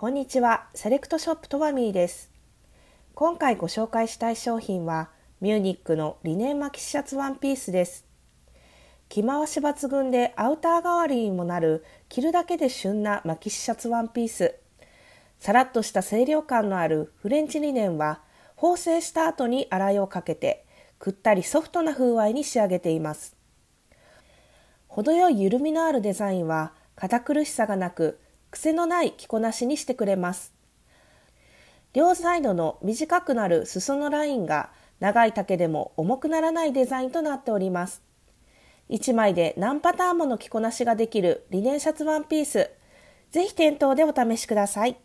こんにちは、セレクトショップトワミーです。今回ご紹介したい商品は、ミューニックのリネン巻きシャツワンピースです。着回し抜群でアウター代わりにもなる着るだけで旬な巻きシャツワンピース。さらっとした清涼感のあるフレンチリネンは、縫製した後に洗いをかけて、くったりソフトな風合いに仕上げています。程よい緩みのあるデザインは、堅苦しさがなく、癖のない着こなしにしてくれます。両サイドの短くなる裾のラインが長い丈でも重くならないデザインとなっております。1枚で何パターンもの着こなしができるリネンシャツワンピース。ぜひ店頭でお試しください。